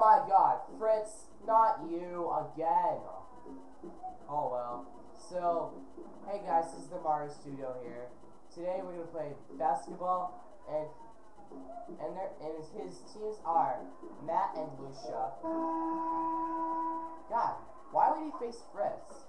my god, Fritz, not you again. Oh well. So, hey guys, this is the Mario Studio here. Today we're gonna play basketball, and and their and his teams are Matt and Lucia. God, why would he face Fritz?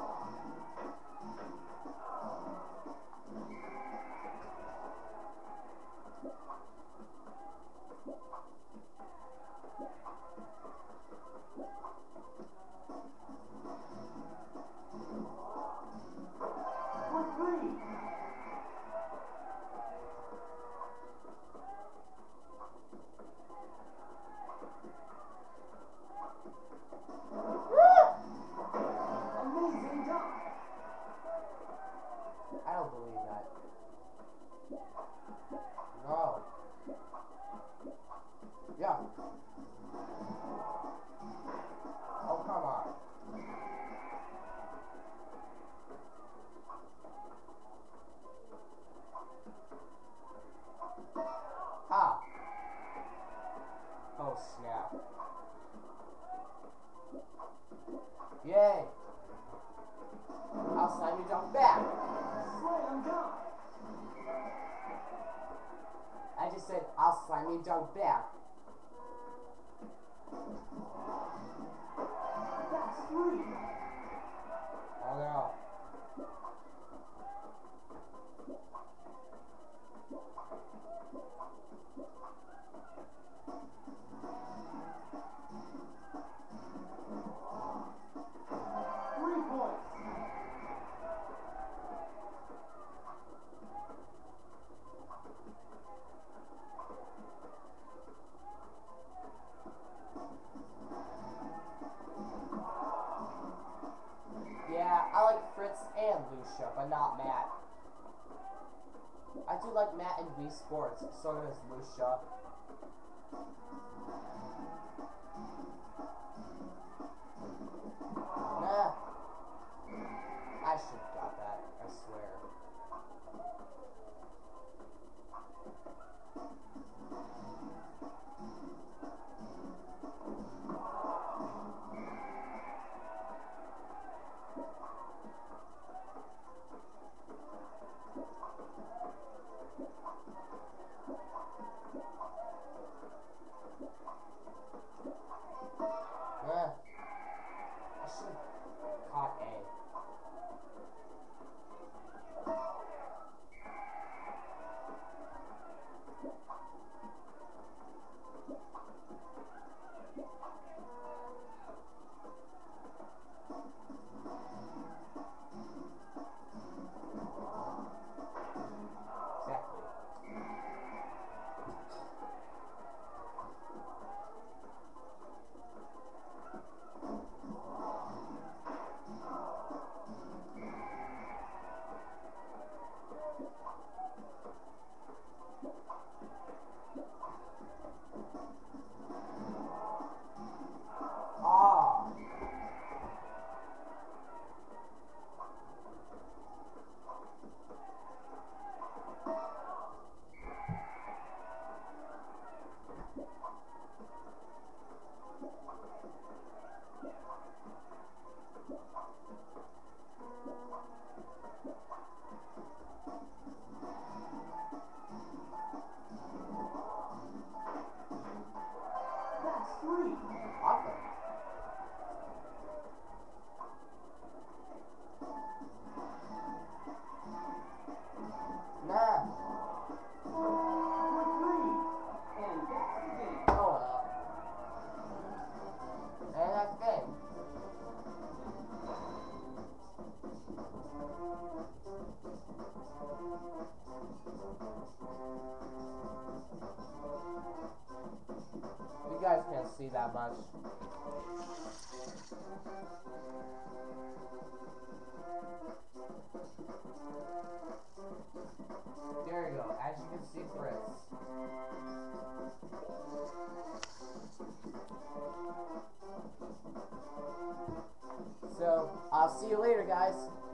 Oh, come on. Ha! Oh, snap. Yay! I'll slam you down back! I just said, I'll slam you down back. Oh and Lucia, but not Matt. I do like Matt in Wii Sports, so does Lucia. Thank you. da.